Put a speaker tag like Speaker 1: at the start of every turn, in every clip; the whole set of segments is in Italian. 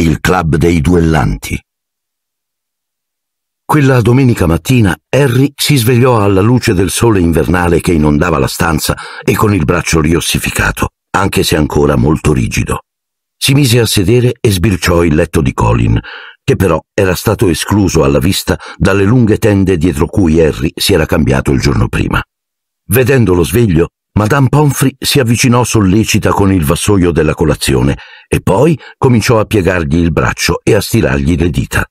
Speaker 1: il club dei duellanti. Quella domenica mattina Harry si svegliò alla luce del sole invernale che inondava la stanza e con il braccio riossificato, anche se ancora molto rigido. Si mise a sedere e sbirciò il letto di Colin, che però era stato escluso alla vista dalle lunghe tende dietro cui Harry si era cambiato il giorno prima. Vedendolo sveglio, Madame Pomfrey si avvicinò sollecita con il vassoio della colazione e poi cominciò a piegargli il braccio e a stirargli le dita.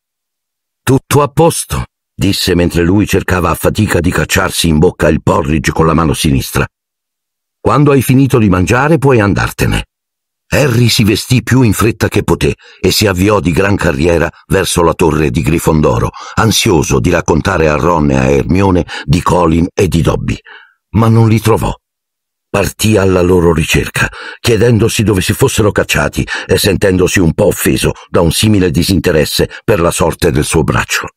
Speaker 1: Tutto a posto, disse mentre lui cercava a fatica di cacciarsi in bocca il porridge con la mano sinistra. Quando hai finito di mangiare puoi andartene. Harry si vestì più in fretta che poté e si avviò di gran carriera verso la torre di Grifondoro, ansioso di raccontare a Ron e a Hermione di Colin e di Dobby, ma non li trovò. Partì alla loro ricerca, chiedendosi dove si fossero cacciati e sentendosi un po' offeso da un simile disinteresse per la sorte del suo braccio.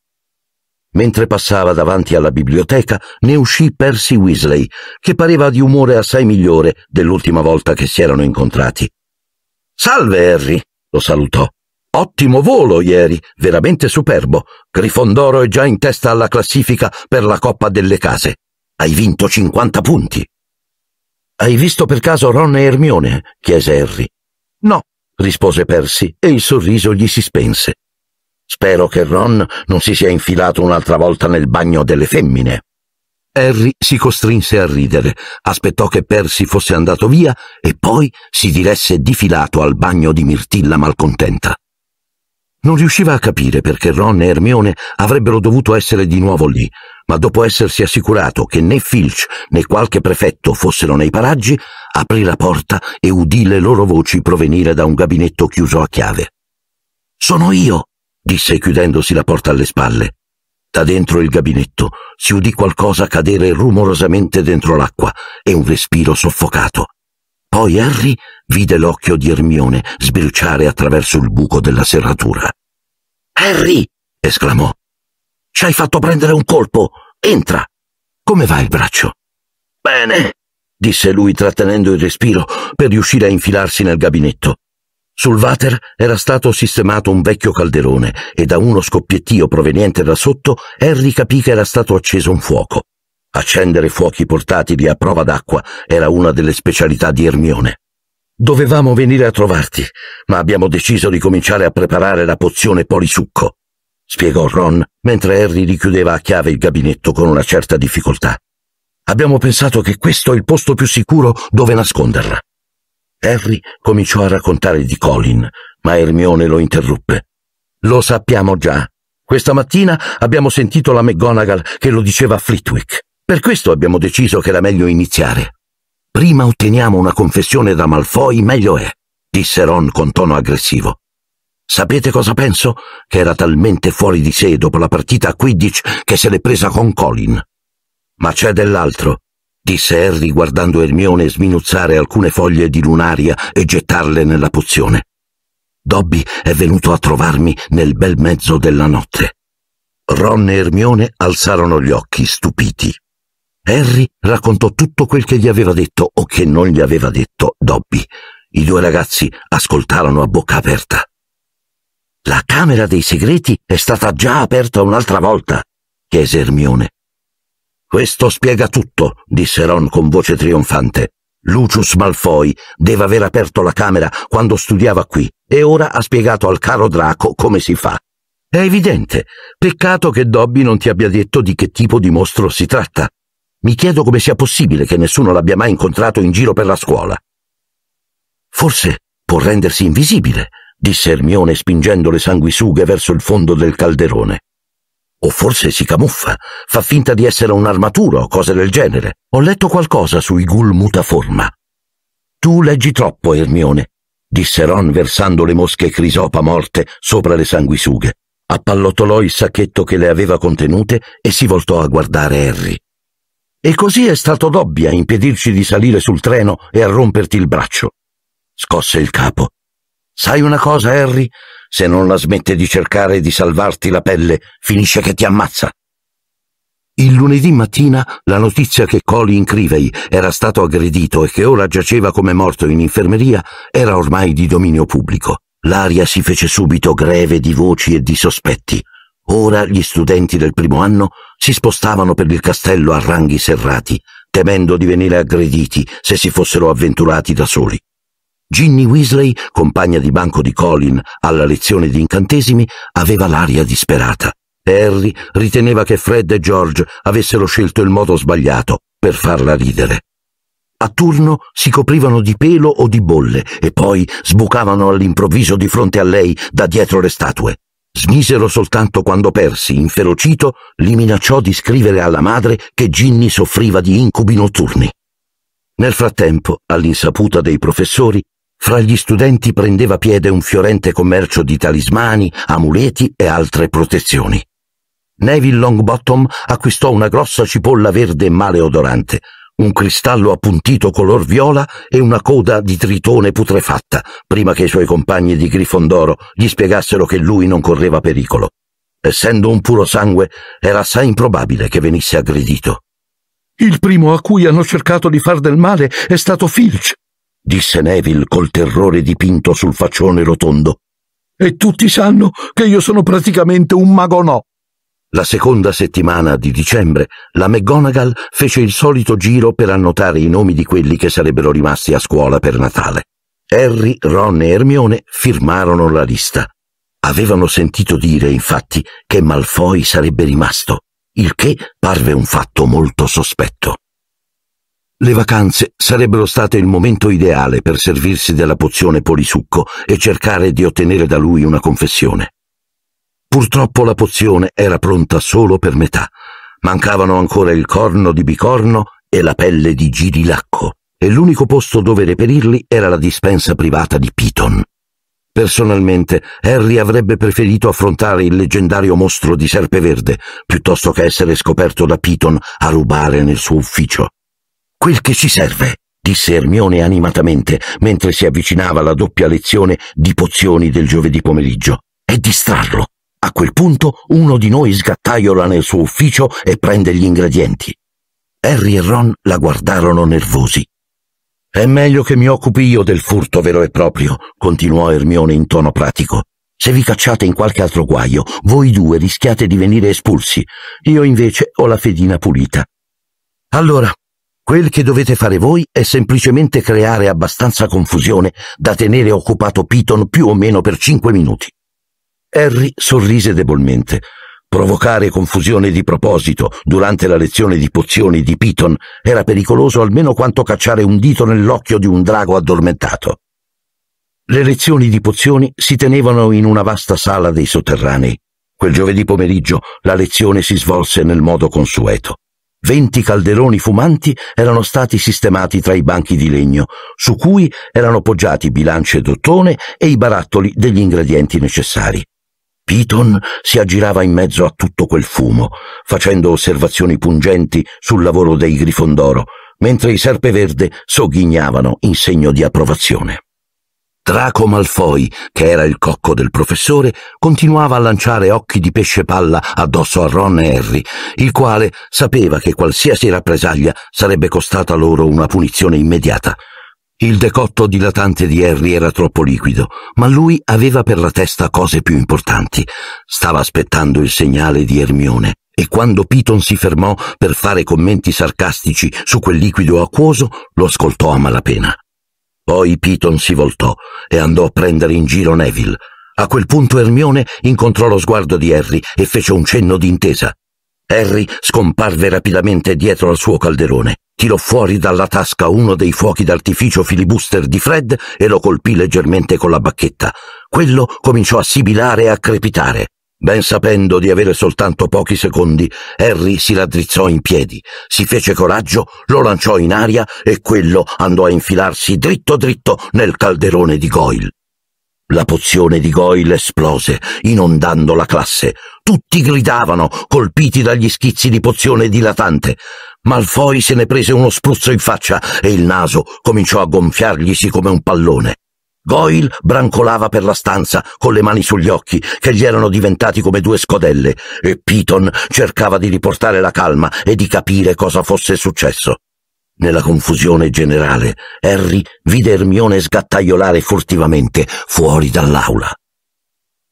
Speaker 1: Mentre passava davanti alla biblioteca, ne uscì Percy Weasley, che pareva di umore assai migliore dell'ultima volta che si erano incontrati. Salve, Harry, lo salutò. Ottimo volo ieri, veramente superbo. Grifondoro è già in testa alla classifica per la Coppa delle Case. Hai vinto 50 punti. Hai visto per caso Ron e Hermione? chiese Harry. No, rispose Percy e il sorriso gli si spense. Spero che Ron non si sia infilato un'altra volta nel bagno delle femmine. Harry si costrinse a ridere, aspettò che Percy fosse andato via e poi si diresse difilato al bagno di Mirtilla malcontenta. Non riusciva a capire perché Ron e Hermione avrebbero dovuto essere di nuovo lì, ma dopo essersi assicurato che né Filch né qualche prefetto fossero nei paraggi, aprì la porta e udì le loro voci provenire da un gabinetto chiuso a chiave. Sono io, disse chiudendosi la porta alle spalle. Da dentro il gabinetto si udì qualcosa cadere rumorosamente dentro l'acqua e un respiro soffocato. Poi Harry vide l'occhio di Ermione sbirciare attraverso il buco della serratura. Harry! esclamò. Ci hai fatto prendere un colpo. Entra. Come va il braccio? Bene, disse lui trattenendo il respiro per riuscire a infilarsi nel gabinetto. Sul water era stato sistemato un vecchio calderone e da uno scoppiettio proveniente da sotto Harry capì che era stato acceso un fuoco. Accendere fuochi portatili a prova d'acqua era una delle specialità di Ermione. Dovevamo venire a trovarti, ma abbiamo deciso di cominciare a preparare la pozione polisucco, spiegò Ron mentre Harry richiudeva a chiave il gabinetto con una certa difficoltà. Abbiamo pensato che questo è il posto più sicuro dove nasconderla. Harry cominciò a raccontare di Colin, ma Hermione lo interruppe. Lo sappiamo già. Questa mattina abbiamo sentito la McGonagall che lo diceva a Flitwick. Per questo abbiamo deciso che era meglio iniziare. Prima otteniamo una confessione da Malfoy, meglio è, disse Ron con tono aggressivo. Sapete cosa penso? Che era talmente fuori di sé dopo la partita a Quidditch che se l'è presa con Colin. Ma c'è dell'altro, disse Harry guardando Hermione sminuzzare alcune foglie di lunaria e gettarle nella pozione. Dobby è venuto a trovarmi nel bel mezzo della notte. Ron e Hermione alzarono gli occhi stupiti. Harry raccontò tutto quel che gli aveva detto o che non gli aveva detto Dobby. I due ragazzi ascoltarono a bocca aperta. La camera dei segreti è stata già aperta un'altra volta, chiese Hermione. Questo spiega tutto, disse Ron con voce trionfante. Lucius Malfoy deve aver aperto la camera quando studiava qui e ora ha spiegato al caro Draco come si fa. È evidente. Peccato che Dobby non ti abbia detto di che tipo di mostro si tratta. Mi chiedo come sia possibile che nessuno l'abbia mai incontrato in giro per la scuola. Forse può rendersi invisibile, disse Ermione spingendo le sanguisughe verso il fondo del calderone. O forse si camuffa, fa finta di essere un'armatura o cose del genere. Ho letto qualcosa sui ghoul mutaforma. Tu leggi troppo, Ermione, disse Ron versando le mosche crisopa morte sopra le sanguisughe. Appallottolò il sacchetto che le aveva contenute e si voltò a guardare Harry. E così è stato Dobby a impedirci di salire sul treno e a romperti il braccio. Scosse il capo. Sai una cosa, Harry? Se non la smette di cercare di salvarti la pelle, finisce che ti ammazza. Il lunedì mattina la notizia che Colin Crivey era stato aggredito e che ora giaceva come morto in infermeria era ormai di dominio pubblico. L'aria si fece subito greve di voci e di sospetti. Ora gli studenti del primo anno si spostavano per il castello a ranghi serrati, temendo di venire aggrediti se si fossero avventurati da soli. Ginny Weasley, compagna di banco di Colin alla lezione di incantesimi, aveva l'aria disperata. Harry riteneva che Fred e George avessero scelto il modo sbagliato per farla ridere. A turno si coprivano di pelo o di bolle e poi sbucavano all'improvviso di fronte a lei da dietro le statue. Smisero soltanto quando Percy, inferocito, li minacciò di scrivere alla madre che Ginny soffriva di incubi notturni. Nel frattempo, all'insaputa dei professori, fra gli studenti prendeva piede un fiorente commercio di talismani, amuleti e altre protezioni. Neville Longbottom acquistò una grossa cipolla verde maleodorante, un cristallo appuntito color viola e una coda di tritone putrefatta, prima che i suoi compagni di Grifondoro gli spiegassero che lui non correva pericolo. Essendo un puro sangue, era assai improbabile che venisse aggredito.
Speaker 2: Il primo a cui hanno cercato di far del male è stato Filch, disse Neville col terrore dipinto sul faccione rotondo. E tutti sanno che io sono praticamente un mago no.
Speaker 1: La seconda settimana di dicembre, la McGonagall fece il solito giro per annotare i nomi di quelli che sarebbero rimasti a scuola per Natale. Harry, Ron e Hermione firmarono la lista. Avevano sentito dire, infatti, che Malfoy sarebbe rimasto, il che parve un fatto molto sospetto. Le vacanze sarebbero state il momento ideale per servirsi della pozione polisucco e cercare di ottenere da lui una confessione. Purtroppo la pozione era pronta solo per metà. Mancavano ancora il corno di bicorno e la pelle di girilacco, e l'unico posto dove reperirli era la dispensa privata di Piton. Personalmente, Harry avrebbe preferito affrontare il leggendario mostro di Serpe Verde piuttosto che essere scoperto da Piton a rubare nel suo ufficio. Quel che ci serve, disse Hermione animatamente mentre si avvicinava alla doppia lezione di pozioni del giovedì pomeriggio, è distrarlo. A quel punto uno di noi sgattaiola nel suo ufficio e prende gli ingredienti. Harry e Ron la guardarono nervosi. È meglio che mi occupi io del furto vero e proprio, continuò Hermione in tono pratico. Se vi cacciate in qualche altro guaio, voi due rischiate di venire espulsi. Io invece ho la fedina pulita. Allora, quel che dovete fare voi è semplicemente creare abbastanza confusione da tenere occupato Piton più o meno per cinque minuti. Harry sorrise debolmente. Provocare confusione di proposito durante la lezione di pozioni di Piton era pericoloso almeno quanto cacciare un dito nell'occhio di un drago addormentato. Le lezioni di pozioni si tenevano in una vasta sala dei sotterranei. Quel giovedì pomeriggio la lezione si svolse nel modo consueto. Venti calderoni fumanti erano stati sistemati tra i banchi di legno, su cui erano poggiati bilance d'ottone e i barattoli degli ingredienti necessari. Piton si aggirava in mezzo a tutto quel fumo, facendo osservazioni pungenti sul lavoro dei Grifondoro, mentre i Serpeverde sogghignavano in segno di approvazione. Draco Malfoy, che era il cocco del professore, continuava a lanciare occhi di pesce palla addosso a Ron e Harry, il quale sapeva che qualsiasi rappresaglia sarebbe costata loro una punizione immediata, il decotto dilatante di Harry era troppo liquido, ma lui aveva per la testa cose più importanti. Stava aspettando il segnale di Hermione e quando Piton si fermò per fare commenti sarcastici su quel liquido acquoso, lo ascoltò a malapena. Poi Piton si voltò e andò a prendere in giro Neville. A quel punto Hermione incontrò lo sguardo di Harry e fece un cenno d'intesa. Harry scomparve rapidamente dietro al suo calderone tirò fuori dalla tasca uno dei fuochi d'artificio filibuster di Fred e lo colpì leggermente con la bacchetta. Quello cominciò a sibilare e a crepitare. Ben sapendo di avere soltanto pochi secondi, Harry si raddrizzò in piedi, si fece coraggio, lo lanciò in aria e quello andò a infilarsi dritto dritto nel calderone di Goyle. La pozione di Goyle esplose, inondando la classe. Tutti gridavano, colpiti dagli schizzi di pozione dilatante. Malfoy se ne prese uno spruzzo in faccia e il naso cominciò a gonfiarglisi come un pallone. Goyle brancolava per la stanza con le mani sugli occhi che gli erano diventati come due scodelle e Piton cercava di riportare la calma e di capire cosa fosse successo. Nella confusione generale, Harry vide Ermione sgattaiolare furtivamente fuori dall'aula.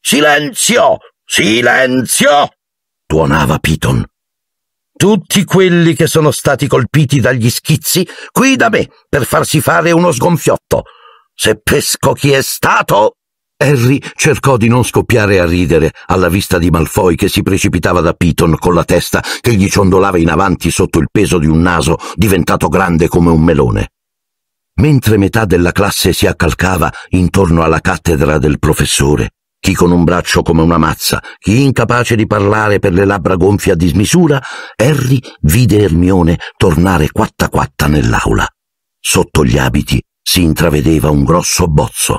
Speaker 1: Silenzio! Silenzio! tuonava Piton. Tutti quelli che sono stati colpiti dagli schizzi qui da me per farsi fare uno sgonfiotto. Se pesco chi è stato. Harry cercò di non scoppiare a ridere alla vista di Malfoy che si precipitava da Piton con la testa che gli ciondolava in avanti sotto il peso di un naso diventato grande come un melone. Mentre metà della classe si accalcava intorno alla cattedra del professore, chi con un braccio come una mazza, chi incapace di parlare per le labbra gonfie a dismisura, Harry vide Ermione tornare quatta quatta nell'aula. Sotto gli abiti si intravedeva un grosso bozzo.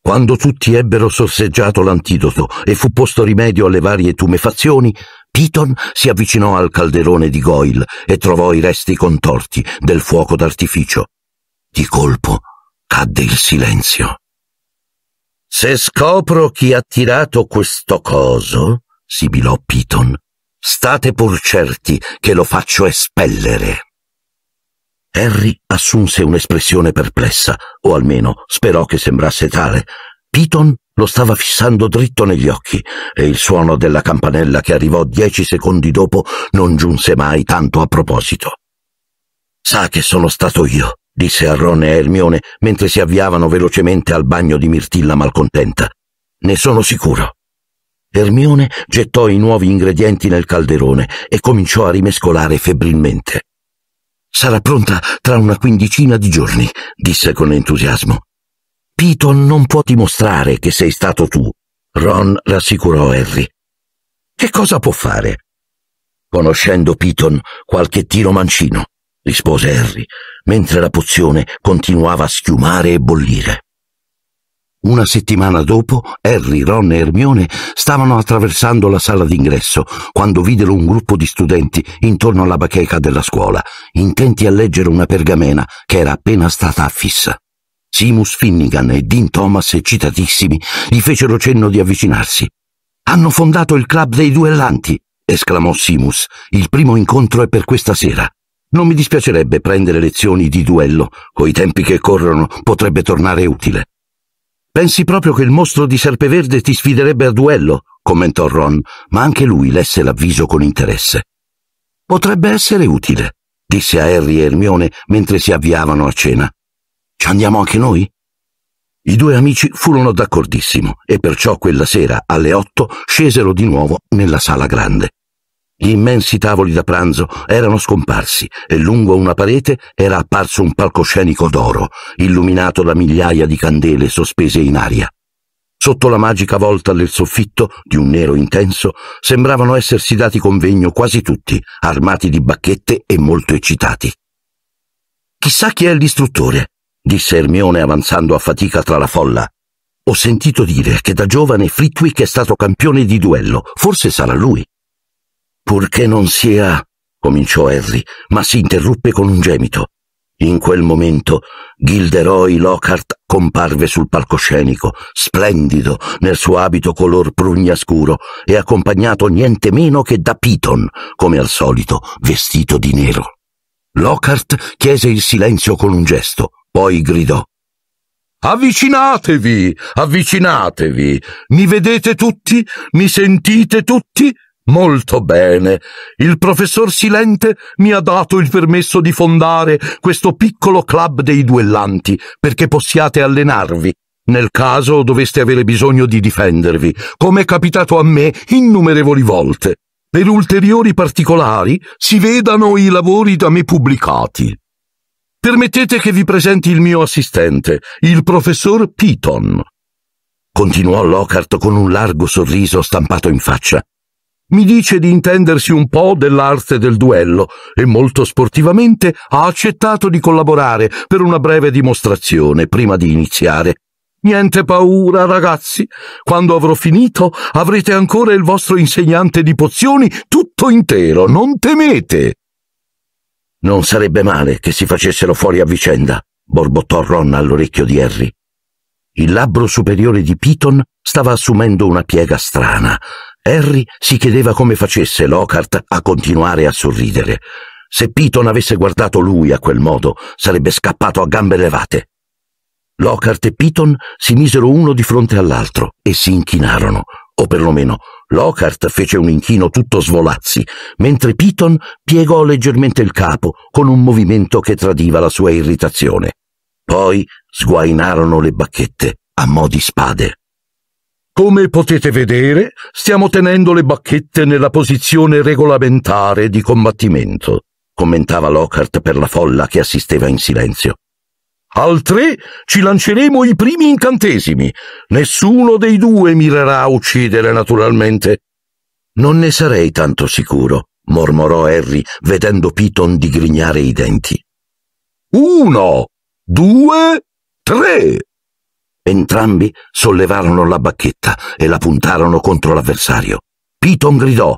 Speaker 1: Quando tutti ebbero sorseggiato l'antidoto e fu posto rimedio alle varie tumefazioni, Piton si avvicinò al calderone di Goyle e trovò i resti contorti del fuoco d'artificio. Di colpo cadde il silenzio. Se scopro chi ha tirato questo coso, sibilò Piton, state pur certi che lo faccio espellere. Harry assunse un'espressione perplessa, o almeno sperò che sembrasse tale. Piton lo stava fissando dritto negli occhi e il suono della campanella che arrivò dieci secondi dopo non giunse mai tanto a proposito. Sa che sono stato io, disse a Ron e Hermione mentre si avviavano velocemente al bagno di Mirtilla malcontenta. Ne sono sicuro. Hermione gettò i nuovi ingredienti nel calderone e cominciò a rimescolare febbrilmente. Sarà pronta tra una quindicina di giorni, disse con entusiasmo. Piton non può dimostrare che sei stato tu, Ron rassicurò Harry. Che cosa può fare? Conoscendo Piton, qualche tiro mancino rispose Harry, mentre la pozione continuava a schiumare e bollire. Una settimana dopo, Harry, Ron e Hermione stavano attraversando la sala d'ingresso quando videro un gruppo di studenti intorno alla bacheca della scuola, intenti a leggere una pergamena che era appena stata affissa. Simus Finnegan e Dean Thomas, eccitatissimi, gli fecero cenno di avvicinarsi. Hanno fondato il club dei duellanti, esclamò Simus. Il primo incontro è per questa sera. Non mi dispiacerebbe prendere lezioni di duello, coi tempi che corrono potrebbe tornare utile. Pensi proprio che il mostro di Serpeverde ti sfiderebbe a duello? commentò Ron, ma anche lui lesse l'avviso con interesse. Potrebbe essere utile, disse a Harry e Hermione mentre si avviavano a cena. Ci andiamo anche noi? I due amici furono d'accordissimo e perciò quella sera alle otto scesero di nuovo nella sala grande. Gli immensi tavoli da pranzo erano scomparsi e lungo una parete era apparso un palcoscenico d'oro, illuminato da migliaia di candele sospese in aria. Sotto la magica volta del soffitto, di un nero intenso, sembravano essersi dati convegno quasi tutti, armati di bacchette e molto eccitati. Chissà chi è l'istruttore, disse Ermione avanzando a fatica tra la folla. Ho sentito dire che da giovane Flitwick è stato campione di duello, forse sarà lui. Purché non sia... cominciò Harry, ma si interruppe con un gemito. In quel momento Gilderoy Lockhart comparve sul palcoscenico, splendido nel suo abito color prugna scuro e accompagnato niente meno che da Piton, come al solito, vestito di nero. Lockhart chiese il silenzio con un gesto, poi gridò. Avvicinatevi, avvicinatevi. Mi vedete tutti? Mi sentite tutti? Molto bene. Il professor Silente mi ha dato il permesso di fondare questo piccolo club dei duellanti perché possiate allenarvi. Nel caso doveste avere bisogno di difendervi, come è capitato a me innumerevoli volte. Per ulteriori particolari si vedano i lavori da me pubblicati. Permettete che vi presenti il mio assistente, il professor Piton. Continuò Lockhart con un largo sorriso stampato in faccia. Mi dice di intendersi un po' dell'arte del duello e molto sportivamente ha accettato di collaborare per una breve dimostrazione prima di iniziare. Niente paura, ragazzi. Quando avrò finito avrete ancora il vostro insegnante di pozioni tutto intero, non temete. Non sarebbe male che si facessero fuori a vicenda, borbottò Ron all'orecchio di Harry. Il labbro superiore di Piton stava assumendo una piega strana. Harry si chiedeva come facesse Lockhart a continuare a sorridere. Se Piton avesse guardato lui a quel modo, sarebbe scappato a gambe levate. Lockhart e Piton si misero uno di fronte all'altro e si inchinarono, o perlomeno Lockhart fece un inchino tutto svolazzi, mentre Piton piegò leggermente il capo con un movimento che tradiva la sua irritazione. Poi sguainarono le bacchette a mo' di spade.
Speaker 2: Come potete vedere, stiamo tenendo le bacchette nella posizione regolamentare di combattimento, commentava Lockhart per la folla che assisteva in silenzio. Al tre ci lanceremo i primi incantesimi. Nessuno dei due mirerà a uccidere, naturalmente.
Speaker 1: Non ne sarei tanto sicuro, mormorò Harry, vedendo Piton digrignare i denti.
Speaker 2: Uno, due, tre.
Speaker 1: Entrambi sollevarono la bacchetta e la puntarono contro l'avversario. Piton gridò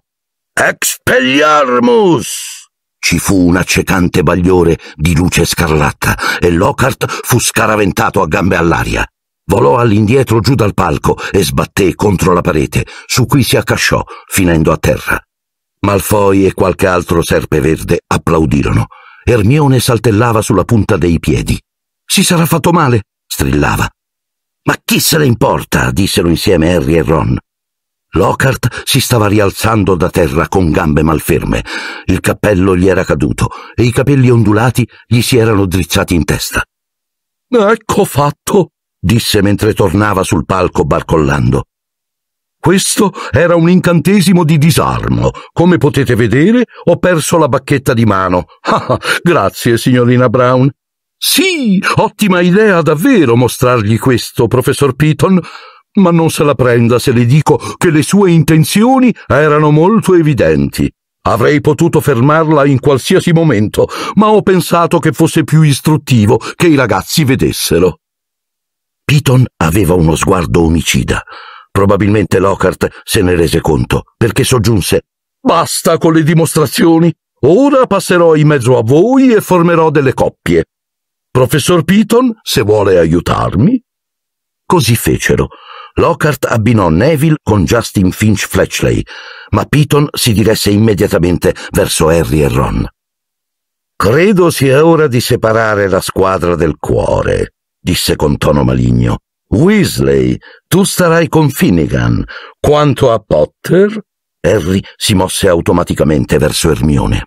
Speaker 1: Expelliarmus! Ci fu un accecante bagliore di luce scarlatta e Lockhart fu scaraventato a gambe all'aria. Volò all'indietro giù dal palco e sbatté contro la parete, su cui si accasciò, finendo a terra. Malfoy e qualche altro serpe verde applaudirono. Ermione saltellava sulla punta dei piedi. Si sarà fatto male? strillava. Ma chi se ne importa? dissero insieme Harry e Ron. Lockhart si stava rialzando da terra con gambe malferme. Il cappello gli era caduto e i capelli ondulati gli si erano drizzati in testa.
Speaker 2: Ecco fatto, disse mentre tornava sul palco barcollando. Questo era un incantesimo di disarmo. Come potete vedere, ho perso la bacchetta di mano. Ah, grazie, signorina Brown. Sì, ottima idea davvero mostrargli questo, professor Piton, ma non se la prenda se le dico che le sue intenzioni erano molto evidenti. Avrei potuto fermarla in qualsiasi momento, ma ho pensato che fosse più istruttivo che i ragazzi vedessero.
Speaker 1: Piton aveva uno sguardo omicida. Probabilmente Lockhart se ne rese conto, perché soggiunse
Speaker 2: Basta con le dimostrazioni. Ora passerò in mezzo a voi e formerò delle coppie. Professor Piton, se vuole aiutarmi.
Speaker 1: Così fecero. Lockhart abbinò Neville con Justin Finch Fletchley, ma Piton si diresse immediatamente verso Harry e Ron. Credo sia ora di separare la squadra del cuore, disse con tono maligno. Weasley, tu starai con Finnegan. Quanto a Potter? Harry si mosse automaticamente verso Hermione.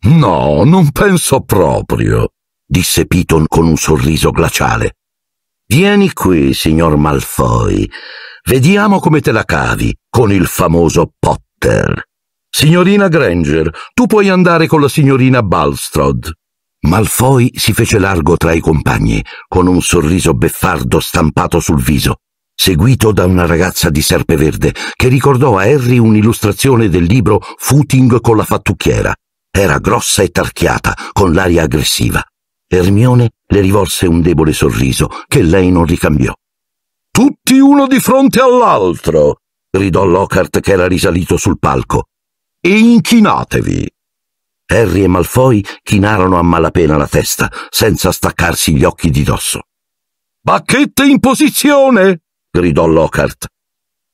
Speaker 2: No, non penso proprio
Speaker 1: disse Piton con un sorriso glaciale. Vieni qui, signor Malfoy. Vediamo come te la cavi con il famoso Potter.
Speaker 2: Signorina Granger, tu puoi andare con la signorina Balstrode.
Speaker 1: Malfoy si fece largo tra i compagni, con un sorriso beffardo stampato sul viso, seguito da una ragazza di serpeverde che ricordò a Harry un'illustrazione del libro Footing con la fattucchiera. Era grossa e tarchiata, con l'aria aggressiva. Ermione le rivolse un debole sorriso che lei non ricambiò.
Speaker 2: Tutti uno di fronte all'altro, gridò Lockhart che era risalito sul palco. E inchinatevi.
Speaker 1: Harry e Malfoy chinarono a malapena la testa, senza staccarsi gli occhi di dosso.
Speaker 2: Bacchette in posizione! gridò Lockhart.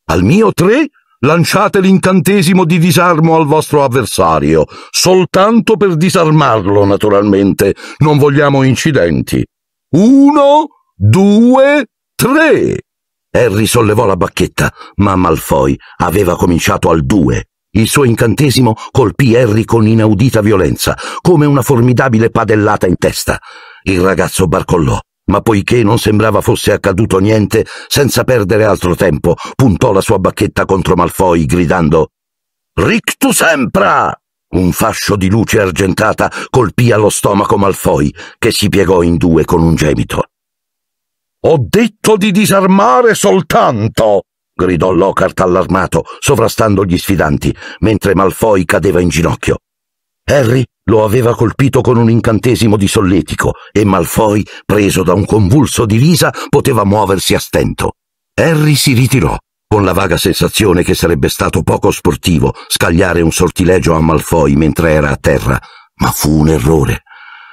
Speaker 2: Al mio tre Lanciate l'incantesimo di disarmo al vostro avversario, soltanto per disarmarlo, naturalmente. Non vogliamo incidenti. Uno, due, tre.
Speaker 1: Harry sollevò la bacchetta, ma Malfoy aveva cominciato al due. Il suo incantesimo colpì Harry con inaudita violenza, come una formidabile padellata in testa. Il ragazzo barcollò ma poiché non sembrava fosse accaduto niente, senza perdere altro tempo, puntò la sua bacchetta contro Malfoy, gridando Rictus Empra! Un fascio di luce argentata colpì allo stomaco Malfoy, che si piegò in due con un gemito.
Speaker 2: Ho detto di disarmare soltanto! gridò Lockhart allarmato, sovrastando gli sfidanti, mentre Malfoy cadeva in ginocchio. Harry lo aveva colpito con un incantesimo di solletico e Malfoy, preso da un convulso di risa, poteva muoversi a stento. Harry si ritirò, con la vaga sensazione che sarebbe stato poco sportivo scagliare un sortilegio a Malfoy mentre era a terra, ma fu un errore.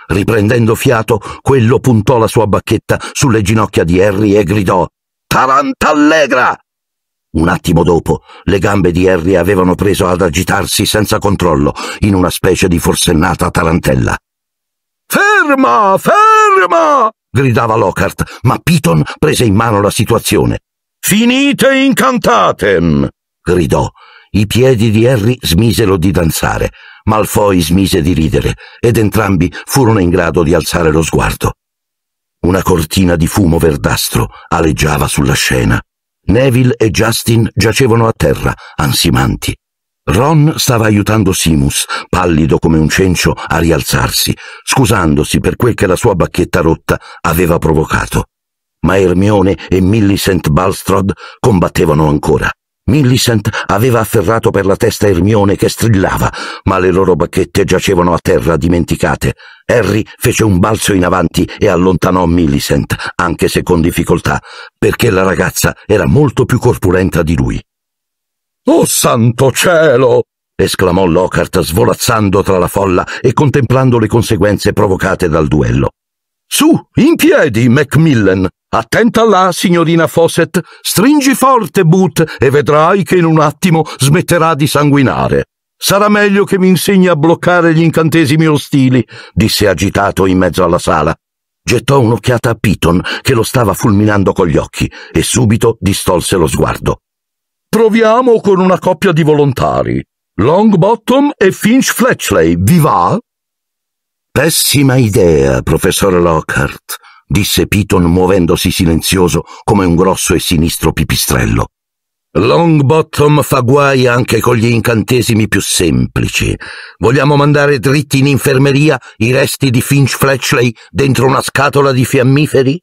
Speaker 2: Riprendendo fiato, quello puntò la sua bacchetta sulle ginocchia di Harry e gridò Tarantallegra!
Speaker 1: Un attimo dopo, le gambe di Harry avevano preso ad agitarsi senza controllo, in una specie di forsennata tarantella.
Speaker 2: Ferma! Ferma!
Speaker 1: gridava Lockhart, ma Piton prese in mano la situazione.
Speaker 2: Finite incantatem!
Speaker 1: gridò. I piedi di Harry smisero di danzare, Malfoy smise di ridere, ed entrambi furono in grado di alzare lo sguardo. Una cortina di fumo verdastro aleggiava sulla scena. Neville e Justin giacevano a terra, ansimanti. Ron stava aiutando Simus, pallido come un cencio, a rialzarsi, scusandosi per quel che la sua bacchetta rotta aveva provocato. Ma Hermione e Millicent Balstrode combattevano ancora. Millicent aveva afferrato per la testa Hermione che strillava, ma le loro bacchette giacevano a terra dimenticate. Harry fece un balzo in avanti e allontanò Millicent, anche se con difficoltà, perché la ragazza era molto più corpulenta di lui.
Speaker 2: Oh santo cielo!
Speaker 1: esclamò Lockhart svolazzando tra la folla e contemplando le conseguenze provocate dal duello.
Speaker 2: Su, in piedi, Macmillan! Attenta là, signorina Fawcett, stringi forte, Boot, e vedrai che in un attimo smetterà di sanguinare. Sarà meglio che mi insegni a bloccare gli incantesimi ostili, disse agitato in mezzo alla sala. Gettò un'occhiata a Piton, che lo stava fulminando con gli occhi, e subito distolse lo sguardo. Proviamo con una coppia di volontari. Longbottom e Finch Fletchley, vi va?
Speaker 1: Pessima idea, professor Lockhart, disse Piton muovendosi silenzioso come un grosso e sinistro pipistrello. Longbottom fa guai anche con gli incantesimi più semplici. Vogliamo mandare dritti in infermeria i resti di Finch Fletchley dentro una scatola di fiammiferi?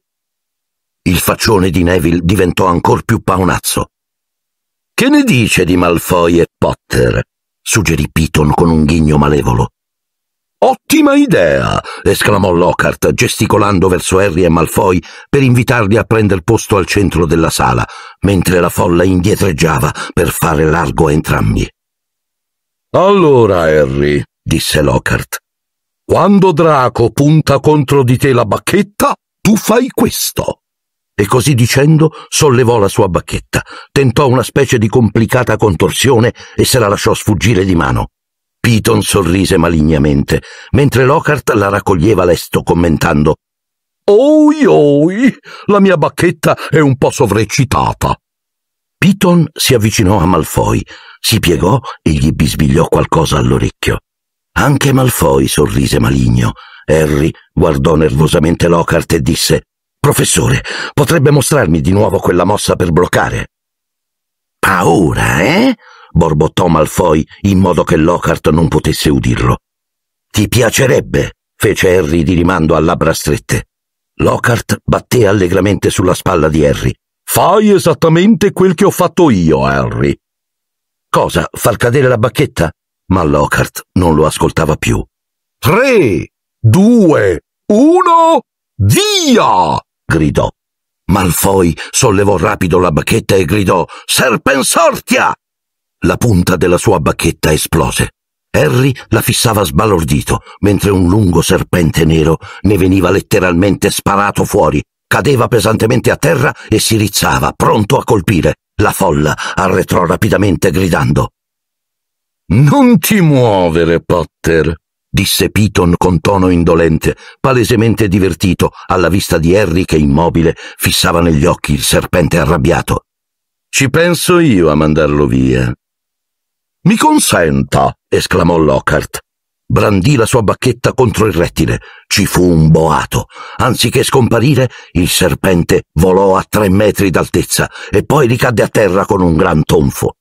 Speaker 1: Il faccione di Neville diventò ancor più paonazzo. Che ne dice di Malfoy e Potter? suggerì Piton con un ghigno malevolo.
Speaker 2: Ottima idea! esclamò Lockhart, gesticolando verso Harry e Malfoy per invitarli a prendere posto al centro della sala, mentre la folla indietreggiava per fare largo a entrambi. Allora, Harry, disse Lockhart, quando Draco punta contro di te la bacchetta, tu fai questo.
Speaker 1: E così dicendo sollevò la sua bacchetta, tentò una specie di complicata contorsione e se la lasciò sfuggire di mano. Piton sorrise malignamente, mentre Lockhart la raccoglieva lesto commentando
Speaker 2: Oi oi, la mia bacchetta è un po' sovreccitata.
Speaker 1: Piton si avvicinò a Malfoy, si piegò e gli bisbigliò qualcosa all'orecchio. Anche Malfoy sorrise maligno. Harry guardò nervosamente Lockhart e disse Professore, potrebbe mostrarmi di nuovo quella mossa per bloccare? Paura, eh? Borbottò Malfoy in modo che Lockhart non potesse udirlo. Ti piacerebbe? fece Harry di rimando a labbra strette. Lockhart batté allegramente sulla spalla di Harry.
Speaker 2: Fai esattamente quel che ho fatto io, Harry.
Speaker 1: Cosa? Far cadere la bacchetta? Ma Lockhart non lo ascoltava più.
Speaker 2: Tre, due, uno, via!
Speaker 1: gridò. Malfoy sollevò rapido la bacchetta e gridò Serpensortia! La punta della sua bacchetta esplose. Harry la fissava sbalordito, mentre un lungo serpente nero ne veniva letteralmente sparato fuori, cadeva pesantemente a terra e si rizzava, pronto a colpire. La folla arretrò rapidamente gridando.
Speaker 2: Non ti muovere, Potter, disse Piton con tono indolente, palesemente divertito alla vista di Harry che immobile fissava negli occhi il serpente arrabbiato. Ci penso io a mandarlo via. Mi consenta, esclamò Lockhart. Brandì la sua bacchetta contro il rettile. Ci fu un boato. Anziché scomparire, il serpente volò a tre metri d'altezza e poi ricadde a terra con un gran tonfo.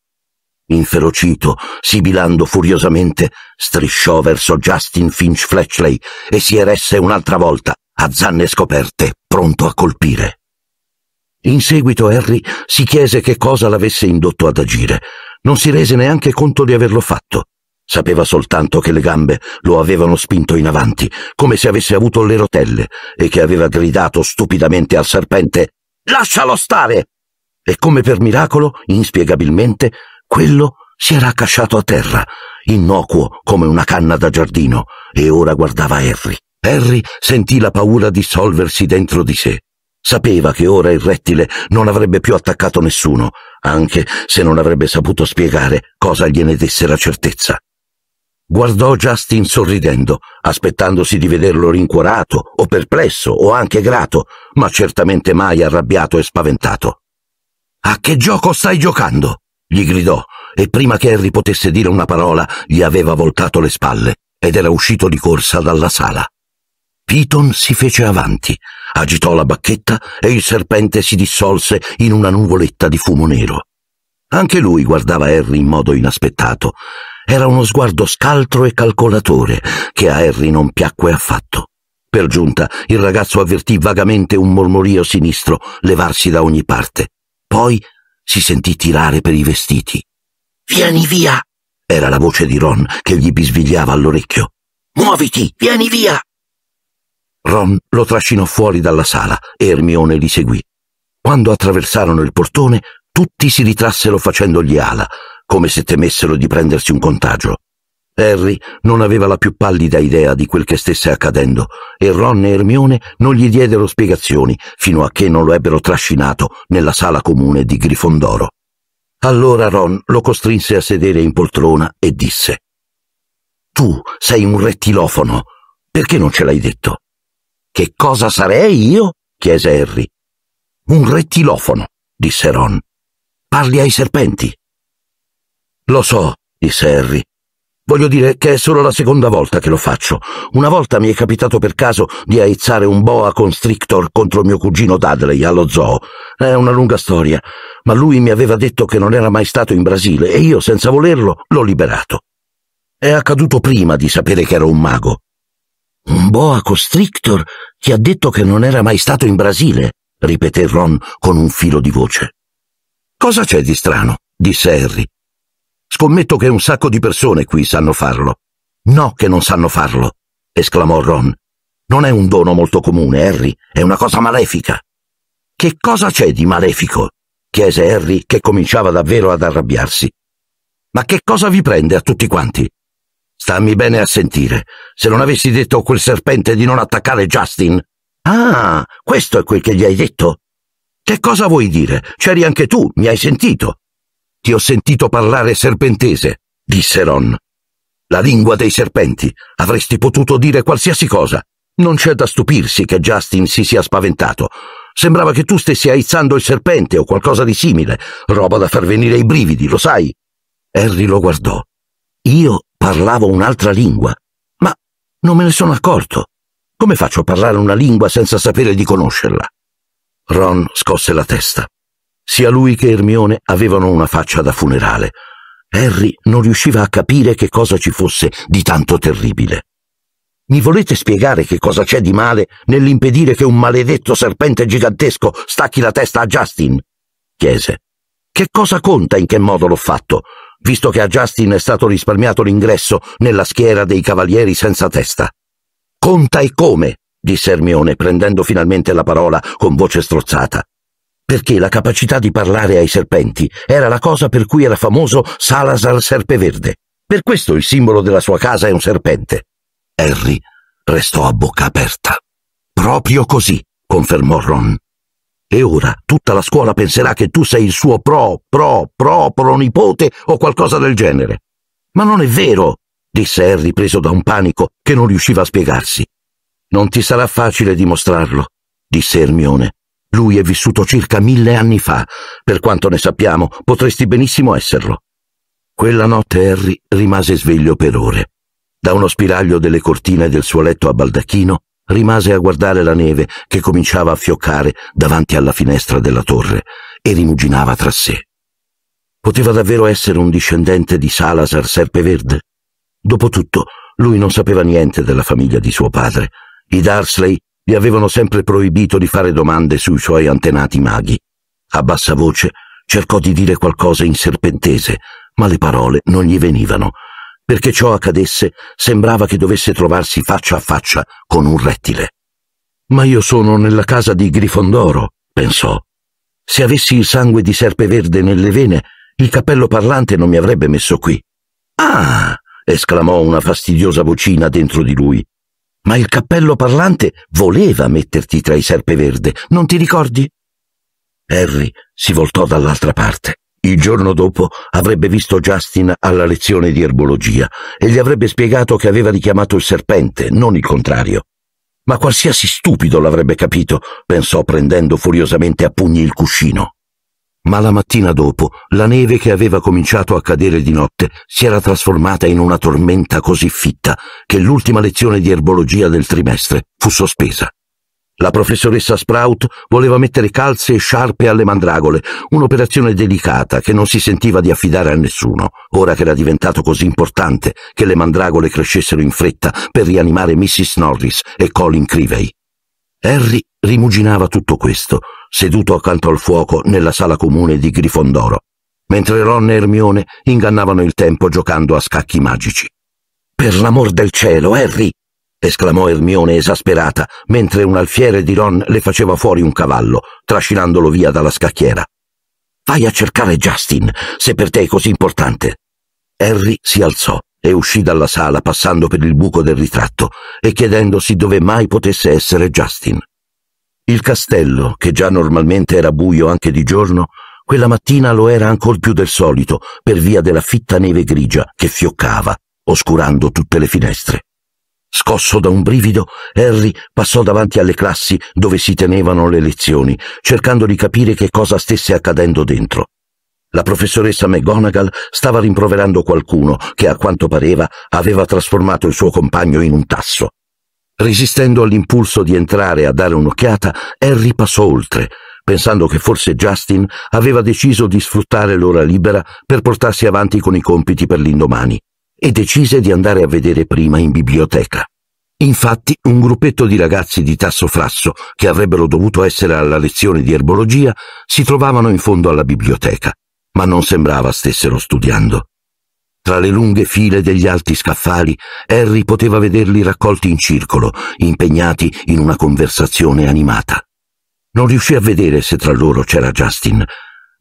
Speaker 2: Inferocito, sibilando furiosamente, strisciò verso Justin Finch Fletchley e si eresse un'altra volta, a zanne scoperte, pronto a colpire. In seguito Harry si chiese che cosa l'avesse indotto ad agire. Non si rese neanche conto di averlo fatto. Sapeva soltanto che le gambe lo avevano spinto in avanti, come se avesse avuto le rotelle, e che aveva gridato stupidamente al serpente Lascialo stare! E come per miracolo, inspiegabilmente, quello si era accasciato a terra, innocuo come una canna da giardino, e ora guardava Harry. Harry sentì la paura dissolversi dentro di sé.
Speaker 1: Sapeva che ora il rettile non avrebbe più attaccato nessuno, anche se non avrebbe saputo spiegare cosa gliene desse la certezza. Guardò Justin sorridendo, aspettandosi di vederlo rincuorato o perplesso o anche grato, ma certamente mai arrabbiato e spaventato. A che gioco stai giocando? gli gridò, e prima che Harry potesse dire una parola gli aveva voltato le spalle ed era uscito di corsa dalla sala. Piton si fece avanti, agitò la bacchetta e il serpente si dissolse in una nuvoletta di fumo nero. Anche lui guardava Harry in modo inaspettato. Era uno sguardo scaltro e calcolatore che a Harry non piacque affatto. Per giunta il ragazzo avvertì vagamente un mormorio sinistro levarsi da ogni parte. Poi si sentì tirare per i vestiti. Vieni via! Era la voce di Ron che gli bisbigliava all'orecchio. Muoviti, vieni via! Ron lo trascinò fuori dalla sala e Ermione li seguì. Quando attraversarono il portone, tutti si ritrassero facendogli ala, come se temessero di prendersi un contagio. Harry non aveva la più pallida idea di quel che stesse accadendo e Ron e Ermione non gli diedero spiegazioni fino a che non lo ebbero trascinato nella sala comune di Grifondoro. Allora Ron lo costrinse a sedere in poltrona e disse Tu sei un rettilofono, perché non ce l'hai detto? Che cosa sarei io? chiese Harry. Un rettilofono, disse Ron. Parli ai serpenti. Lo so, disse Harry. Voglio dire che è solo la seconda volta che lo faccio. Una volta mi è capitato per caso di aizzare un boa constrictor contro mio cugino Dudley allo zoo. È una lunga storia, ma lui mi aveva detto che non era mai stato in Brasile e io, senza volerlo, l'ho liberato. È accaduto prima di sapere che ero un mago. Un boa constrictor ti ha detto che non era mai stato in Brasile, ripeté Ron con un filo di voce. Cosa c'è di strano? disse Harry. Scommetto che un sacco di persone qui sanno farlo. No che non sanno farlo, esclamò Ron. Non è un dono molto comune, Harry, è una cosa malefica. Che cosa c'è di malefico? chiese Harry, che cominciava davvero ad arrabbiarsi. Ma che cosa vi prende a tutti quanti? Stammi bene a sentire. Se non avessi detto a quel serpente di non attaccare Justin. Ah, questo è quel che gli hai detto? Che cosa vuoi dire? C'eri anche tu, mi hai sentito. Ti ho sentito parlare serpentese, disse Ron. La lingua dei serpenti. Avresti potuto dire qualsiasi cosa. Non c'è da stupirsi che Justin si sia spaventato. Sembrava che tu stessi aizzando il serpente o qualcosa di simile, roba da far venire i brividi, lo sai? Harry lo guardò. Io parlavo un'altra lingua. Ma non me ne sono accorto. Come faccio a parlare una lingua senza sapere di conoscerla? Ron scosse la testa. Sia lui che Ermione avevano una faccia da funerale. Harry non riusciva a capire che cosa ci fosse di tanto terribile. Mi volete spiegare che cosa c'è di male nell'impedire che un maledetto serpente gigantesco stacchi la testa a Justin? chiese. Che cosa conta in che modo l'ho fatto? Visto che a Justin è stato risparmiato l'ingresso nella schiera dei cavalieri senza testa. Conta e come, disse Ermione, prendendo finalmente la parola con voce strozzata. Perché la capacità di parlare ai serpenti era la cosa per cui era famoso Salazar Serpeverde. Per questo il simbolo della sua casa è un serpente. Harry restò a bocca aperta. Proprio così, confermò Ron. E ora tutta la scuola penserà che tu sei il suo pro, pro, pro, pronipote o qualcosa del genere. Ma non è vero, disse Harry preso da un panico che non riusciva a spiegarsi. Non ti sarà facile dimostrarlo, disse Ermione. Lui è vissuto circa mille anni fa. Per quanto ne sappiamo, potresti benissimo esserlo. Quella notte Harry rimase sveglio per ore. Da uno spiraglio delle cortine del suo letto a baldacchino rimase a guardare la neve che cominciava a fioccare davanti alla finestra della torre e rimuginava tra sé. Poteva davvero essere un discendente di Salazar Serpeverde? Dopotutto, lui non sapeva niente della famiglia di suo padre. I Darsley gli avevano sempre proibito di fare domande sui suoi antenati maghi. A bassa voce cercò di dire qualcosa in serpentese, ma le parole non gli venivano perché ciò accadesse sembrava che dovesse trovarsi faccia a faccia con un rettile. Ma io sono nella casa di Grifondoro, pensò. Se avessi il sangue di Serpeverde nelle vene, il cappello parlante non mi avrebbe messo qui. Ah! esclamò una fastidiosa vocina dentro di lui. Ma il cappello parlante voleva metterti tra i serpeverde, non ti ricordi? Harry si voltò dall'altra parte. Il giorno dopo avrebbe visto Justin alla lezione di erbologia e gli avrebbe spiegato che aveva richiamato il serpente, non il contrario. Ma qualsiasi stupido l'avrebbe capito, pensò prendendo furiosamente a pugni il cuscino. Ma la mattina dopo, la neve che aveva cominciato a cadere di notte si era trasformata in una tormenta così fitta che l'ultima lezione di erbologia del trimestre fu sospesa. La professoressa Sprout voleva mettere calze e sciarpe alle mandragole, un'operazione delicata che non si sentiva di affidare a nessuno, ora che era diventato così importante che le mandragole crescessero in fretta per rianimare Mrs. Norris e Colin Crivey. Harry rimuginava tutto questo, seduto accanto al fuoco nella sala comune di Grifondoro, mentre Ron e Hermione ingannavano il tempo giocando a scacchi magici. Per l'amor del cielo, Harry! Esclamò Ermione esasperata, mentre un alfiere di Ron le faceva fuori un cavallo, trascinandolo via dalla scacchiera. Vai a cercare Justin, se per te è così importante. Harry si alzò e uscì dalla sala passando per il buco del ritratto e chiedendosi dove mai potesse essere Justin. Il castello, che già normalmente era buio anche di giorno, quella mattina lo era ancor più del solito per via della fitta neve grigia che fioccava, oscurando tutte le finestre. Scosso da un brivido, Harry passò davanti alle classi dove si tenevano le lezioni, cercando di capire che cosa stesse accadendo dentro. La professoressa McGonagall stava rimproverando qualcuno che, a quanto pareva, aveva trasformato il suo compagno in un tasso. Resistendo all'impulso di entrare a dare un'occhiata, Harry passò oltre, pensando che forse Justin aveva deciso di sfruttare l'ora libera per portarsi avanti con i compiti per l'indomani e decise di andare a vedere prima in biblioteca. Infatti, un gruppetto di ragazzi di tasso frasso, che avrebbero dovuto essere alla lezione di erbologia, si trovavano in fondo alla biblioteca, ma non sembrava stessero studiando. Tra le lunghe file degli alti scaffali, Harry poteva vederli raccolti in circolo, impegnati in una conversazione animata. Non riuscì a vedere se tra loro c'era Justin,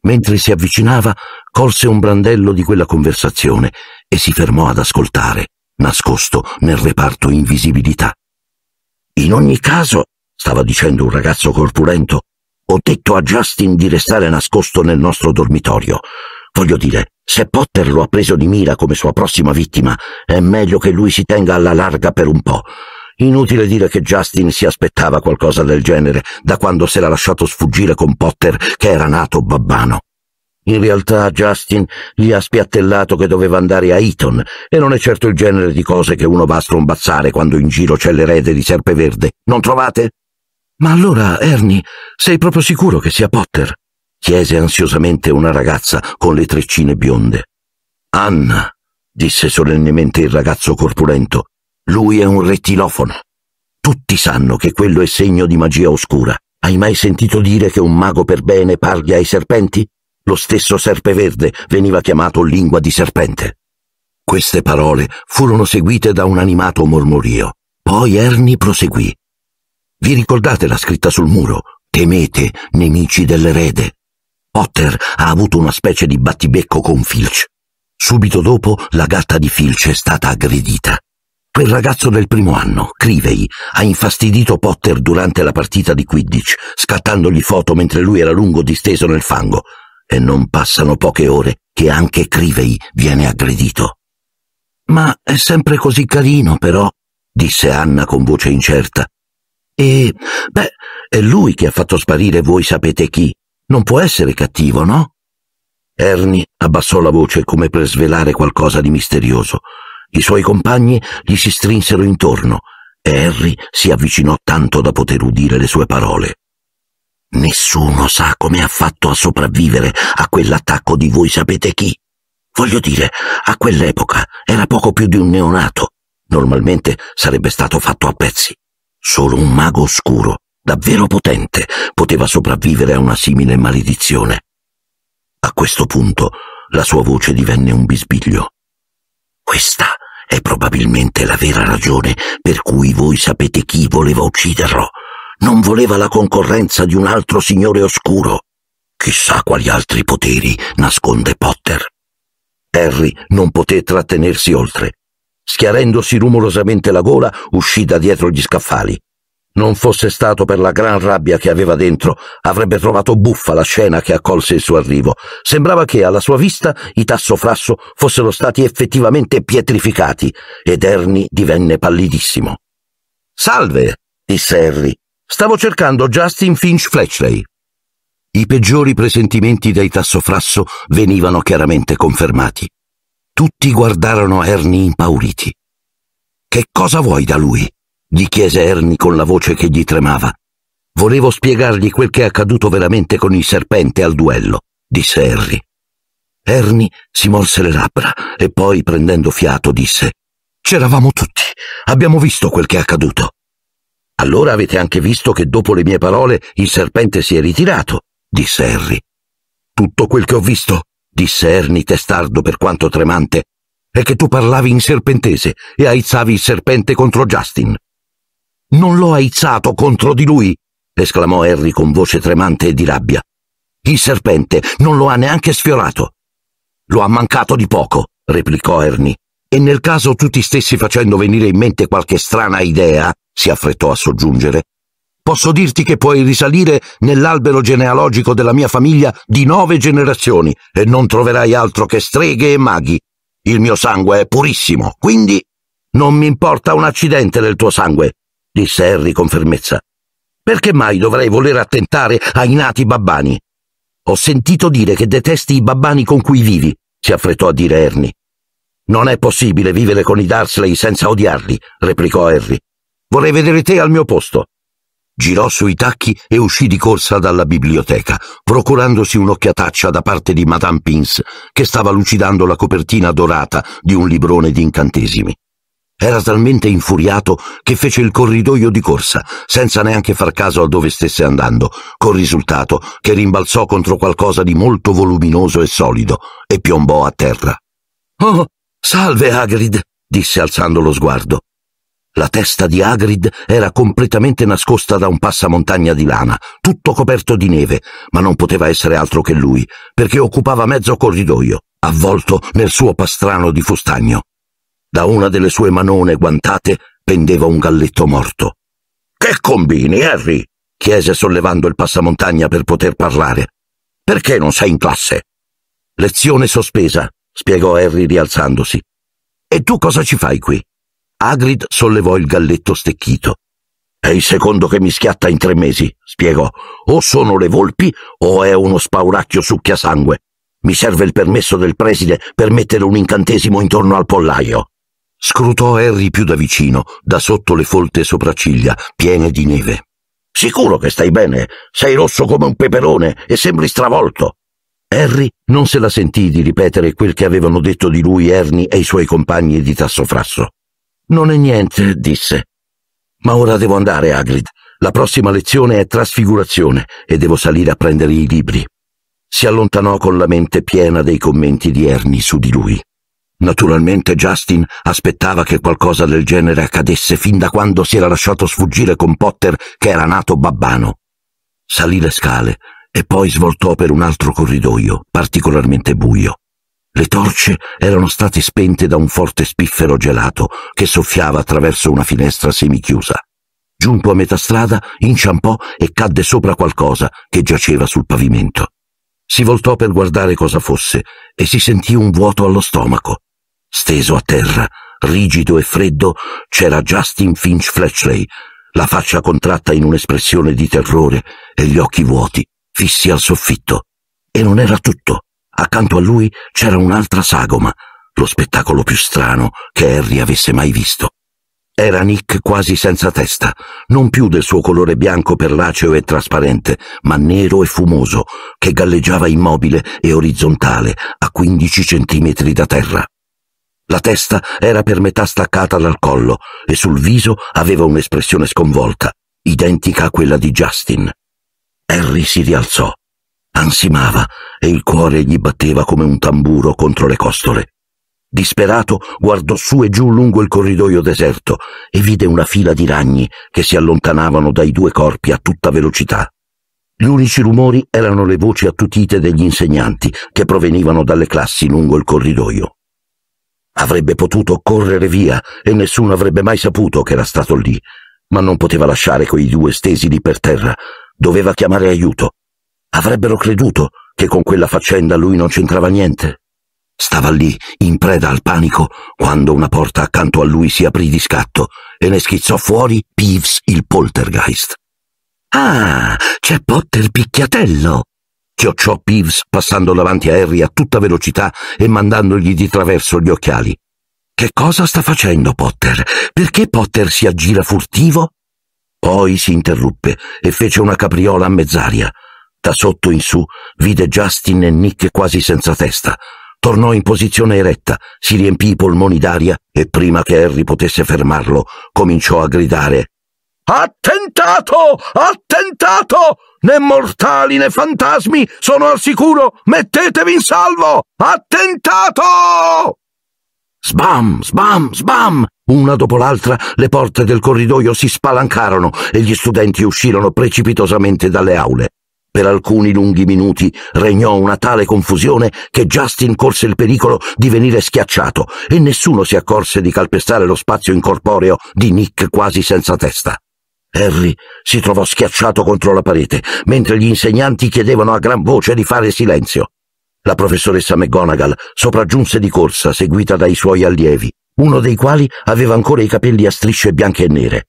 Speaker 1: Mentre si avvicinava, colse un brandello di quella conversazione e si fermò ad ascoltare, nascosto nel reparto invisibilità. In ogni caso, stava dicendo un ragazzo corpulento, ho detto a Justin di restare nascosto nel nostro dormitorio. Voglio dire, se Potter lo ha preso di mira come sua prossima vittima, è meglio che lui si tenga alla larga per un po'. Inutile dire che Justin si aspettava qualcosa del genere da quando s'era lasciato sfuggire con Potter che era nato babbano. In realtà Justin gli ha spiattellato che doveva andare a Eton e non è certo il genere di cose che uno va a strombazzare quando in giro c'è l'erede di Serpeverde, non trovate? Ma allora, Ernie, sei proprio sicuro che sia Potter? chiese ansiosamente una ragazza con le treccine bionde. Anna, disse solennemente il ragazzo corpulento, lui è un rettilofono. Tutti sanno che quello è segno di magia oscura. Hai mai sentito dire che un mago per bene parli ai serpenti? Lo stesso Serpeverde veniva chiamato lingua di serpente. Queste parole furono seguite da un animato mormorio. Poi Ernie proseguì. Vi ricordate la scritta sul muro? Temete, nemici dell'erede. Potter ha avuto una specie di battibecco con Filch. Subito dopo la gatta di Filch è stata aggredita. Quel ragazzo del primo anno, Crivey, ha infastidito Potter durante la partita di Quidditch, scattandogli foto mentre lui era lungo disteso nel fango, e non passano poche ore che anche Crivey viene aggredito. Ma è sempre così carino, però, disse Anna con voce incerta. E, beh, è lui che ha fatto sparire voi sapete chi. Non può essere cattivo, no? Ernie abbassò la voce come per svelare qualcosa di misterioso. I suoi compagni gli si strinsero intorno e Harry si avvicinò tanto da poter udire le sue parole. Nessuno sa come ha fatto a sopravvivere a quell'attacco di voi sapete chi. Voglio dire, a quell'epoca era poco più di un neonato. Normalmente sarebbe stato fatto a pezzi. Solo un mago oscuro, davvero potente, poteva sopravvivere a una simile maledizione. A questo punto la sua voce divenne un bisbiglio. Questa è probabilmente la vera ragione per cui voi sapete chi voleva ucciderlo. Non voleva la concorrenza di un altro signore oscuro. Chissà quali altri poteri nasconde Potter. Harry non poté trattenersi oltre. Schiarendosi rumorosamente la gola, uscì da dietro gli scaffali. Non fosse stato per la gran rabbia che aveva dentro, avrebbe trovato buffa la scena che accolse il suo arrivo. Sembrava che alla sua vista i tasso frasso fossero stati effettivamente pietrificati ed Ernie divenne pallidissimo. Salve, disse Harry. Stavo cercando Justin Finch Fletchley. I peggiori presentimenti dei tasso frasso venivano chiaramente confermati. Tutti guardarono Ernie impauriti. Che cosa vuoi da lui? Gli chiese Ernie con la voce che gli tremava. Volevo spiegargli quel che è accaduto veramente con il serpente al duello, disse Harry. Ernie si morse le labbra e poi, prendendo fiato, disse C'eravamo tutti, abbiamo visto quel che è accaduto. Allora avete anche visto che dopo le mie parole il serpente si è ritirato, disse Harry. Tutto quel che ho visto, disse Ernie testardo per quanto tremante, è che tu parlavi in serpentese e aizzavi il serpente contro Justin. Non l'ho aizzato contro di lui, esclamò Harry con voce tremante e di rabbia. Il serpente non lo ha neanche sfiorato. Lo ha mancato di poco, replicò Ernie. E nel caso tu ti stessi facendo venire in mente qualche strana idea, si affrettò a soggiungere, posso dirti che puoi risalire nell'albero genealogico della mia famiglia di nove generazioni e non troverai altro che streghe e maghi. Il mio sangue è purissimo, quindi non mi importa un accidente del tuo sangue, disse Harry con fermezza. Perché mai dovrei voler attentare ai nati babbani? Ho sentito dire che detesti i babbani con cui vivi, si affrettò a dire Ernie. Non è possibile vivere con i Darsley senza odiarli, replicò Harry. Vorrei vedere te al mio posto. Girò sui tacchi e uscì di corsa dalla biblioteca, procurandosi un'occhiataccia da parte di Madame Pins, che stava lucidando la copertina dorata di un librone di incantesimi. Era talmente infuriato che fece il corridoio di corsa, senza neanche far caso a dove stesse andando, col risultato che rimbalzò contro qualcosa di molto voluminoso e solido e piombò a terra. Oh, salve Hagrid, disse alzando lo sguardo. La testa di Hagrid era completamente nascosta da un passamontagna di lana, tutto coperto di neve, ma non poteva essere altro che lui, perché occupava mezzo corridoio, avvolto nel suo pastrano di fustagno. Da una delle sue manone guantate pendeva un galletto morto. Che combini, Harry? chiese sollevando il passamontagna per poter parlare. Perché non sei in classe? Lezione sospesa, spiegò Harry rialzandosi. E tu cosa ci fai qui? Hagrid sollevò il galletto stecchito. È il secondo che mi schiatta in tre mesi, spiegò. O sono le volpi o è uno spauracchio succhiasangue. Mi serve il permesso del preside per mettere un incantesimo intorno al pollaio. Scrutò Harry più da vicino, da sotto le folte sopracciglia, piene di neve. Sicuro che stai bene? Sei rosso come un peperone e sembri stravolto. Harry non se la sentì di ripetere quel che avevano detto di lui Ernie e i suoi compagni di Tassofrasso. Non è niente, disse. Ma ora devo andare, Hagrid. La prossima lezione è trasfigurazione e devo salire a prendere i libri. Si allontanò con la mente piena dei commenti di Ernie su di lui. Naturalmente Justin aspettava che qualcosa del genere accadesse fin da quando si era lasciato sfuggire con Potter che era nato babbano. Salì le scale e poi svoltò per un altro corridoio, particolarmente buio. Le torce erano state spente da un forte spiffero gelato che soffiava attraverso una finestra semichiusa. Giunto a metà strada, inciampò e cadde sopra qualcosa che giaceva sul pavimento. Si voltò per guardare cosa fosse e si sentì un vuoto allo stomaco. Steso a terra, rigido e freddo, c'era Justin Finch Fletchley, la faccia contratta in un'espressione di terrore e gli occhi vuoti, fissi al soffitto. E non era tutto. Accanto a lui c'era un'altra sagoma, lo spettacolo più strano che Harry avesse mai visto. Era Nick quasi senza testa, non più del suo colore bianco perlaceo e trasparente, ma nero e fumoso, che galleggiava immobile e orizzontale a quindici centimetri da terra. La testa era per metà staccata dal collo e sul viso aveva un'espressione sconvolta, identica a quella di Justin. Harry si rialzò, ansimava e il cuore gli batteva come un tamburo contro le costole. Disperato guardò su e giù lungo il corridoio deserto e vide una fila di ragni che si allontanavano dai due corpi a tutta velocità. Gli unici rumori erano le voci attutite degli insegnanti che provenivano dalle classi lungo il corridoio. Avrebbe potuto correre via e nessuno avrebbe mai saputo che era stato lì, ma non poteva lasciare quei due stesi lì per terra. Doveva chiamare aiuto. Avrebbero creduto che con quella faccenda lui non c'entrava niente. Stava lì, in preda al panico, quando una porta accanto a lui si aprì di scatto e ne schizzò fuori Peeves il poltergeist.
Speaker 2: Ah, c'è Potter picchiatello!
Speaker 1: Chiocciò Peeves passando davanti a Harry a tutta velocità e mandandogli di traverso gli occhiali.
Speaker 2: Che cosa sta facendo Potter? Perché Potter si aggira furtivo?
Speaker 1: Poi si interruppe e fece una capriola a mezz'aria. Da sotto in su vide Justin e Nick quasi senza testa. Tornò in posizione eretta, si riempì i polmoni d'aria e prima che Harry potesse fermarlo, cominciò a gridare
Speaker 2: Attentato! Attentato! Né mortali né fantasmi sono al sicuro! Mettetevi in salvo! Attentato!
Speaker 1: Sbam, sbam, sbam! Una dopo l'altra le porte del corridoio si spalancarono e gli studenti uscirono precipitosamente dalle aule. Per alcuni lunghi minuti regnò una tale confusione che Justin corse il pericolo di venire schiacciato e nessuno si accorse di calpestare lo spazio incorporeo di Nick quasi senza testa. Harry si trovò schiacciato contro la parete, mentre gli insegnanti chiedevano a gran voce di fare silenzio. La professoressa McGonagall sopraggiunse di corsa, seguita dai suoi allievi, uno dei quali aveva ancora i capelli a strisce bianche e nere.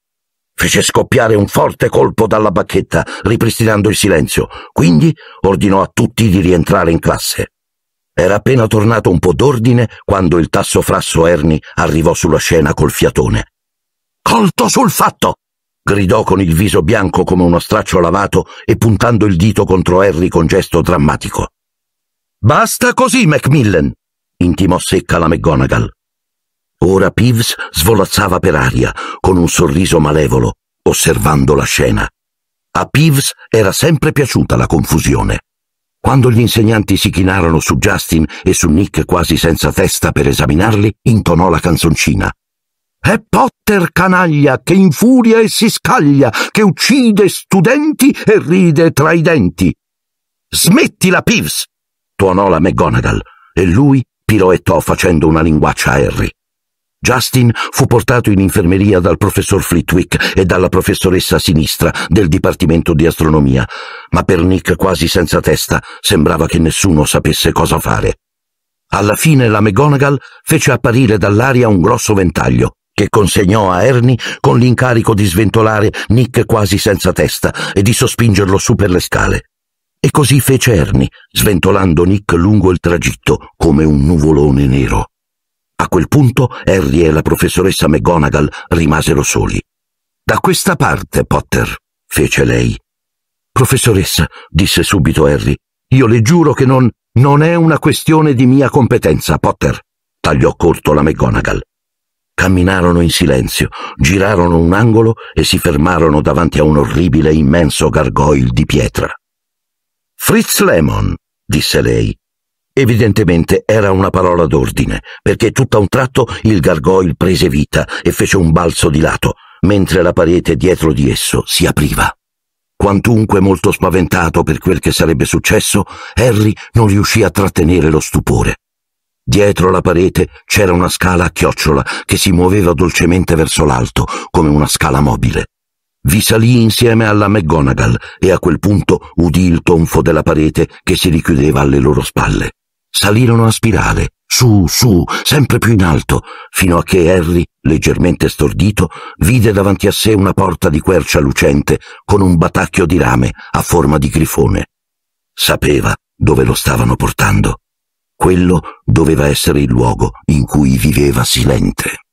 Speaker 1: Fece scoppiare un forte colpo dalla bacchetta, ripristinando il silenzio, quindi ordinò a tutti di rientrare in classe. Era appena tornato un po' d'ordine quando il tasso frasso Ernie arrivò sulla scena col fiatone. Colto sul fatto! Gridò con il viso bianco come uno straccio lavato e puntando il dito contro Harry con gesto drammatico.
Speaker 2: Basta così, Macmillan! intimò secca la McGonagall.
Speaker 1: Ora Peeves svolazzava per aria, con un sorriso malevolo, osservando la scena. A Peeves era sempre piaciuta la confusione. Quando gli insegnanti si chinarono su Justin e su Nick quasi senza testa per esaminarli, intonò la canzoncina.
Speaker 2: È Potter canaglia che infuria e si scaglia, che uccide studenti e ride tra i denti. Smettila, Peeves!
Speaker 1: tuonò la McGonagall e lui piroettò facendo una linguaccia a Harry. Justin fu portato in infermeria dal professor Flitwick e dalla professoressa sinistra del Dipartimento di Astronomia, ma per Nick quasi senza testa sembrava che nessuno sapesse cosa fare. Alla fine la McGonagall fece apparire dall'aria un grosso ventaglio che consegnò a Ernie con l'incarico di sventolare Nick quasi senza testa e di sospingerlo su per le scale. E così fece Ernie, sventolando Nick lungo il tragitto come un nuvolone nero. A quel punto Harry e la professoressa McGonagall rimasero soli. Da questa parte, Potter, fece lei. Professoressa, disse subito Harry, io le giuro che non... non è una questione di mia competenza, Potter, tagliò corto la McGonagall. Camminarono in silenzio, girarono un angolo e si fermarono davanti a un orribile immenso gargoyle di pietra. Fritz Lemon, disse lei. Evidentemente era una parola d'ordine, perché tutto a un tratto il gargoyle prese vita e fece un balzo di lato, mentre la parete dietro di esso si apriva. Quantunque molto spaventato per quel che sarebbe successo, Harry non riuscì a trattenere lo stupore. Dietro la parete c'era una scala a chiocciola che si muoveva dolcemente verso l'alto, come una scala mobile. Vi salì insieme alla McGonagall e a quel punto udì il tonfo della parete che si richiudeva alle loro spalle. Salirono a spirale, su, su, sempre più in alto, fino a che Harry, leggermente stordito, vide davanti a sé una porta di quercia lucente con un batacchio di rame a forma di grifone. Sapeva dove lo stavano portando. Quello doveva essere il luogo in cui viveva Silente.